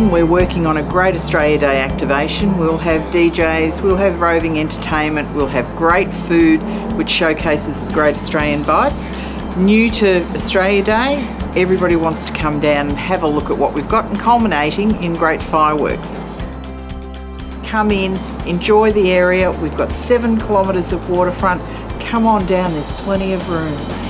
Melbourne. we're working on a Great Australia Day activation. We'll have DJs, we'll have roving entertainment, we'll have great food which showcases the Great Australian Bites. New to Australia Day, everybody wants to come down and have a look at what we've got and culminating in great fireworks. Come in, enjoy the area. We've got seven kilometres of waterfront. Come on down, there's plenty of room.